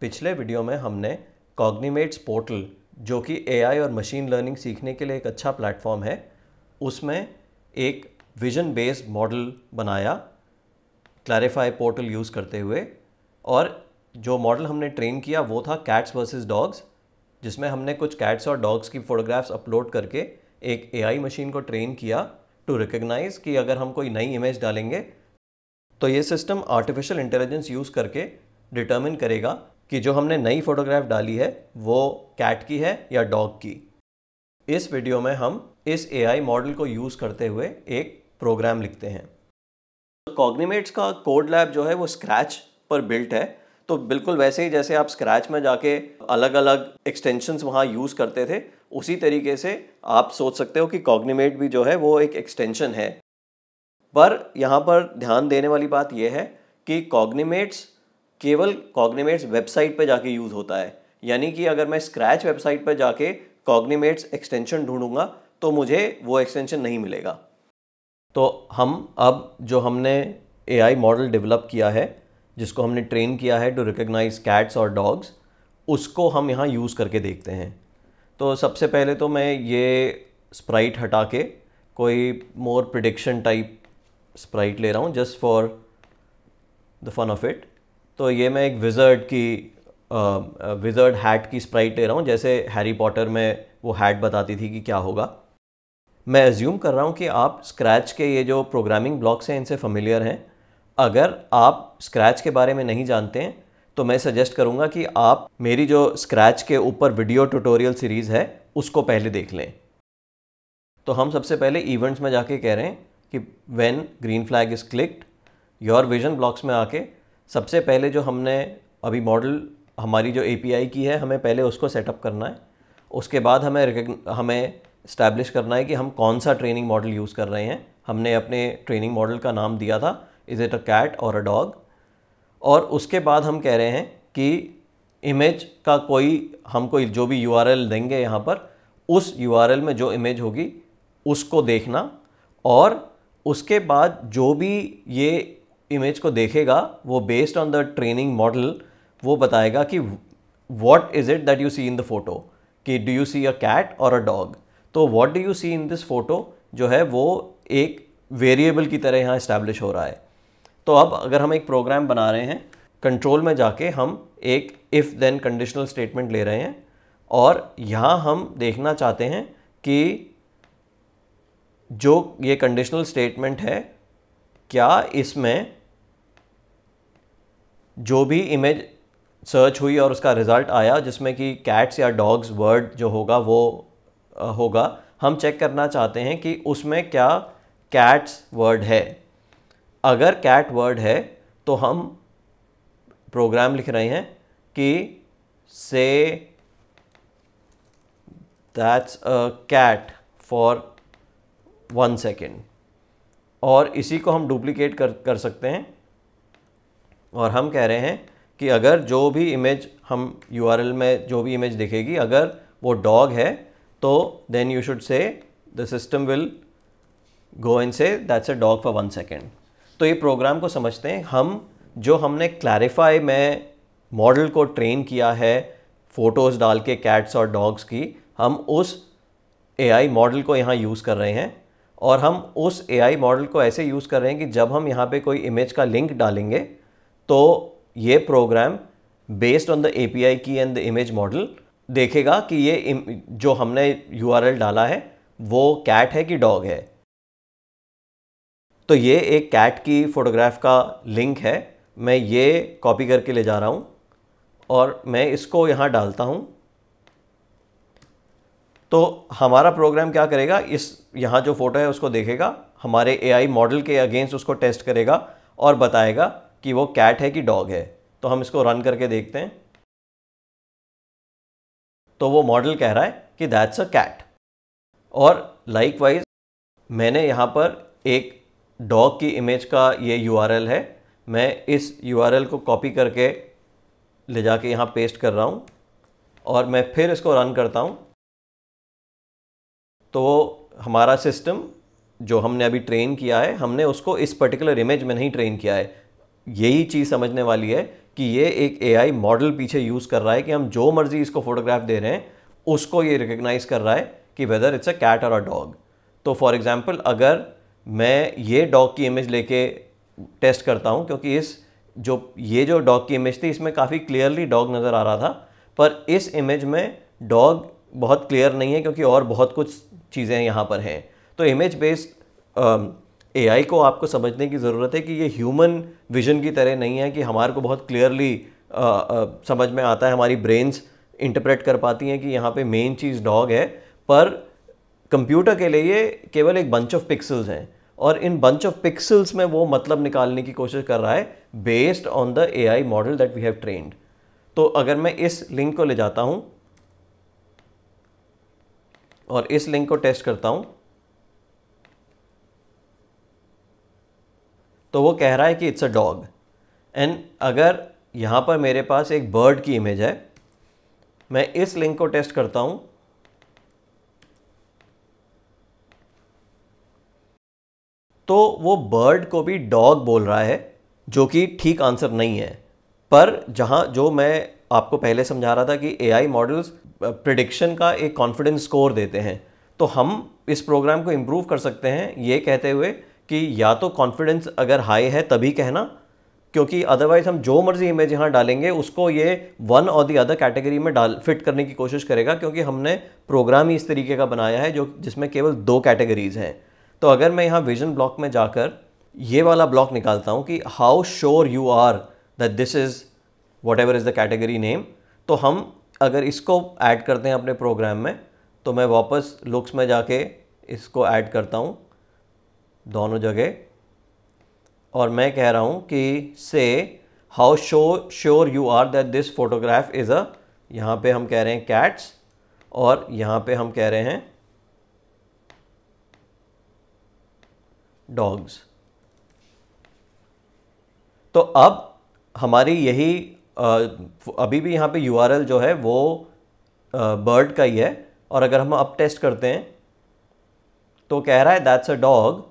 पिछले वीडियो में हमने कॉग्निमेट्स पोर्टल, जो कि एआई और मशीन लर्निंग सीखने के लिए एक अच्छा प्लेटफॉर्म है, उसमें एक विजन बेस्ड मॉडल बनाया क्लैरिफाई पोर्टल यूज़ करते हुए, और जो मॉडल हमने ट्रेन किया वो था कैट्स वर्सेस डॉग्स जिसमें हमने कुछ कैट्स और डॉग्स की फ़ोटोग्राफ्स अपलोड करके एक एआई मशीन को ट्रेन किया टू रिकग्नाइज कि अगर हम कोई नई इमेज डालेंगे तो ये सिस्टम आर्टिफिशियल इंटेलिजेंस यूज़ करके डिटर्मिन करेगा कि जो हमने नई फ़ोटोग्राफ डाली है, वो कैट की है या डॉग की? इस वीडियो में हम इस एआई मॉडल को यूज़ करते हुए एक प्रोग्राम लिखते हैं। कॉग्निमेट्स का कोड लैब जो है, वो स्क्रैच पर बिल्ट है। तो बिल्कुल वैसे ही जैसे आप स्क्रैच में जाके अलग अलग एक्सटेंशंस वहाँ यूज़ करते थे, उसी तरीके से आप सोच सकते हो कि कॉग्निमेट भी जो है, वो एक एक्सटेंशन है। पर यहाँ पर ध्यान देने वाली बात यह है कि कॉग्निमेट्स केवल कॉग्निमेट्स वेबसाइट पर जाके यूज़ होता है। यानी कि अगर मैं स्क्रैच वेबसाइट पर जाके कॉग्निमेट्स एक्सटेंशन ढूंढूँगा तो मुझे वो एक्सटेंशन नहीं मिलेगा। तो हम अब जो हमने एआई मॉडल डेवलप किया है, जिसको हमने ट्रेन किया है टू रिकग्नाइज कैट्स और डॉग्स उसको हम यहाँ यूज़ करके देखते हैं। तो सबसे पहले तो मैं ये स्प्राइट हटा के कोई मोर प्रिडिक्शन टाइप स्प्राइट ले रहा हूँ just for the fun of it तो ये मैं एक विज़र्ड की विज़र्ड हैट की स्प्राइट ले रहा हूँ, जैसे हैरी पॉटर में वो हैट बताती थी कि क्या होगा। मैं एज्यूम कर रहा हूँ कि आप स्क्रैच के ये जो प्रोग्रामिंग ब्लॉक्स हैं, इनसे फेमिलियर हैं। अगर आप स्क्रैच के बारे में नहीं जानते हैं तो मैं सजेस्ट करूँगा कि आप मेरी जो स्क्रैच के ऊपर वीडियो ट्यूटोरियल सीरीज़ है, उसको पहले देख लें। तो हम सबसे पहले इवेंट्स में जाके कह रहे हैं कि when green flag is clicked your vision blocks में आके सबसे पहले जो हमने अभी मॉडल हमारी जो एपीआई की है, हमें पहले उसको सेटअप करना है। उसके बाद हमें हमें इस्टेब्लिश करना है कि हम कौन सा ट्रेनिंग मॉडल यूज़ कर रहे हैं। हमने अपने ट्रेनिंग मॉडल का नाम दिया था इज़ इट अ कैट और अ डॉग और उसके बाद हम कह रहे हैं कि इमेज का कोई, हम कोई जो भी यूआरएल देंगे यहाँ पर, उस यूआरएल में जो इमेज होगी, उसको देखना। और उसके बाद जो भी ये इमेज को देखेगा, वो based on the training model वो बताएगा कि what is it that you see in the photo कि do you see a cat और अ डॉग तो what do you see in this photo जो है, वो एक वेरिएबल की तरह यहाँ इस्टेब्लिश हो रहा है। तो अब अगर हम एक प्रोग्राम बना रहे हैं कंट्रोल में जाके हम एक इफ़ देन कंडीशनल स्टेटमेंट ले रहे हैं और यहाँ हम देखना चाहते हैं कि जो ये कंडीशनल स्टेटमेंट है, क्या इसमें जो भी इमेज सर्च हुई और उसका रिज़ल्ट आया, जिसमें कि कैट्स या डॉग्स वर्ड जो होगा, वो होगा, हम चेक करना चाहते हैं कि उसमें क्या कैट्स वर्ड है। अगर कैट वर्ड है तो हम प्रोग्राम लिख रहे हैं कि say that's a cat for one second और इसी को हम डुप्लीकेट कर कर सकते हैं। और हम कह रहे हैं कि अगर जो भी इमेज हम यूआरएल में जो भी इमेज दिखेगी, अगर वो डॉग है तो then you should say the system will go in say that's a dog for one second तो ये प्रोग्राम को समझते हैं। हम जो हमने क्लैरिफाई में मॉडल को ट्रेन किया है फ़ोटोज़ डाल के कैट्स और डॉग्स की, हम उस एआई मॉडल को यहाँ यूज़ कर रहे हैं। और हम उस एआई मॉडल को ऐसे यूज़ कर रहे हैं कि जब हम यहाँ पे कोई इमेज का लिंक डालेंगे तो ये program based on the API key and the image model देखेगा कि ये जो हमने यू आर एल डाला है, वो कैट है कि डॉग है। तो ये एक कैट की फ़ोटोग्राफ का लिंक है। मैं ये कॉपी करके ले जा रहा हूँ और मैं इसको यहाँ डालता हूँ। तो हमारा प्रोग्राम क्या करेगा? इस यहाँ जो फ़ोटो है, उसको देखेगा। हमारे एआई मॉडल के अगेंस्ट उसको टेस्ट करेगा और बताएगा कि वो कैट है कि डॉग है तो हम इसको रन करके देखते हैं। तो वो मॉडल कह रहा है कि दैट्स अ कैट और लाइक वाइज मैंने यहाँ पर एक डॉग की इमेज का ये यूआरएल है। मैं इस यूआरएल को कॉपी करके ले जाके यहाँ पेस्ट कर रहा हूँ और मैं फिर इसको रन करता हूँ। तो हमारा सिस्टम जो हमने अभी ट्रेन किया है, हमने उसको इस पर्टिकुलर इमेज में नहीं ट्रेन किया है। यही चीज़ समझने वाली है कि ये एक एआई मॉडल पीछे यूज़ कर रहा है कि हम जो मर्ज़ी इसको फोटोग्राफ दे रहे हैं, उसको ये रिकग्नाइज कर रहा है कि वेदर इट्स अ कैट और अ डॉग तो फॉर एग्ज़ाम्पल अगर मैं ये डॉग की इमेज लेके टेस्ट करता हूँ, क्योंकि इस जो, ये जो डॉग की इमेज थी, इसमें काफ़ी क्लियरली डॉग नज़र आ रहा था, पर इस इमेज में डॉग बहुत क्लियर नहीं है, क्योंकि और बहुत कुछ चीज़ें यहाँ पर हैं। तो इमेज बेस्ड एआई को आपको समझने की ज़रूरत है कि ये ह्यूमन विजन की तरह नहीं है कि हमारे को बहुत क्लियरली समझ में आता है, हमारी ब्रेन्स इंटरप्रेट कर पाती हैं कि यहाँ पे मेन चीज़ डॉग है, पर कंप्यूटर के लिए केवल एक बंच ऑफ़ पिक्सल्स हैं और इन बंच ऑफ़ पिक्सल्स में वो मतलब निकालने की कोशिश कर रहा है based on the A I model that we have trained तो अगर मैं इस लिंक को ले जाता हूँ और इस लिंक को टेस्ट करता हूँ तो वो कह रहा है कि इट्स अ डॉग एंड अगर यहाँ पर मेरे पास एक बर्ड की इमेज है, मैं इस लिंक को टेस्ट करता हूँ। तो वो बर्ड को भी डॉग बोल रहा है, जो कि ठीक आंसर नहीं है। पर जहाँ जो मैं आपको पहले समझा रहा था कि एआई मॉडल्स प्रिडिक्शन का एक कॉन्फिडेंस स्कोर देते हैं तो हम इस प्रोग्राम को इम्प्रूव कर सकते हैं, ये कहते हुए कि या तो कॉन्फिडेंस अगर हाई है तभी कहना, क्योंकि अदरवाइज़ हम जो मर्ज़ी इमेज यहाँ डालेंगे, उसको ये वन और दी अदर कैटेगरी में डाल फिट करने की कोशिश करेगा, क्योंकि हमने प्रोग्राम ही इस तरीके का बनाया है, जो जिसमें केवल दो कैटेगरीज हैं। तो अगर मैं यहाँ विजन ब्लॉक में जाकर ये वाला ब्लॉक निकालता हूँ कि how sure you are that this is whatever is the category name तो हम अगर इसको ऐड करते हैं अपने प्रोग्राम में तो मैं वापस लुक्स में जाके इसको ऐड करता हूँ। दोनों जगह। और मैं कह रहा हूँ कि say how show sure you are that this photograph is a यहाँ पे हम कह रहे हैं कैट्स और यहाँ पे हम कह रहे हैं डॉग्स तो अब हमारी यही अभी भी यहाँ पे यू जो है वो बर्ड का ही है। और अगर हम अब टेस्ट करते हैं तो कह रहा है दैट्स अ डॉग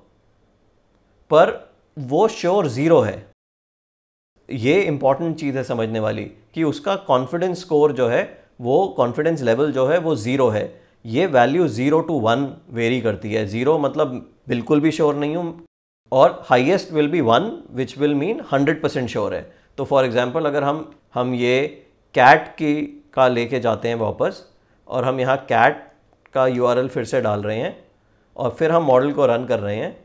पर वो श्योर ज़ीरो है। ये इंपॉर्टेंट चीज़ है समझने वाली कि उसका कॉन्फिडेंस स्कोर जो है, वो कॉन्फिडेंस लेवल जो है, वो ज़ीरो है। ये value zero to one vary करती है। ज़ीरो मतलब बिल्कुल भी श्योर नहीं हूँ और highest will be one which will mean hundred percent sure है। तो फॉर एग्जांपल अगर हम हम ये कैट की, का लेके जाते हैं वापस और हम यहाँ कैट का यूआरएल फिर से डाल रहे हैं और फिर हम मॉडल को रन कर रहे हैं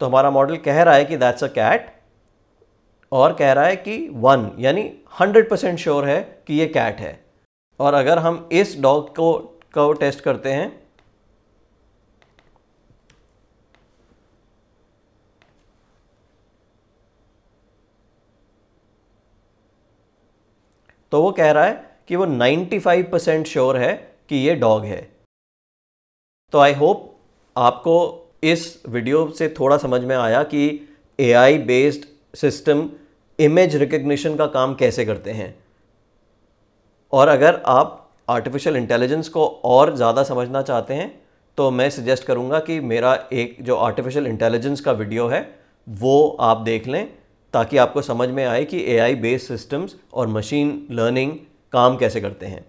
तो हमारा मॉडल कह रहा है कि दैट्स अ कैट और कह रहा है कि वन यानी हंड्रेड परसेंट श्योर है कि ये कैट है। और अगर हम इस डॉग को को टेस्ट करते हैं तो वो कह रहा है कि वो 95 परसेंट श्योर है कि ये डॉग है। तो आई होप आपको इस वीडियो से थोड़ा समझ में आया कि AI based system image recognition का काम कैसे करते हैं। और अगर आप आर्टिफिशियल इंटेलिजेंस को और ज़्यादा समझना चाहते हैं तो मैं सजेस्ट करूँगा कि मेरा एक जो आर्टिफिशियल इंटेलिजेंस का वीडियो है, वो आप देख लें, ताकि आपको समझ में आए कि एआई बेस्ड सिस्टम्स और मशीन लर्निंग काम कैसे करते हैं।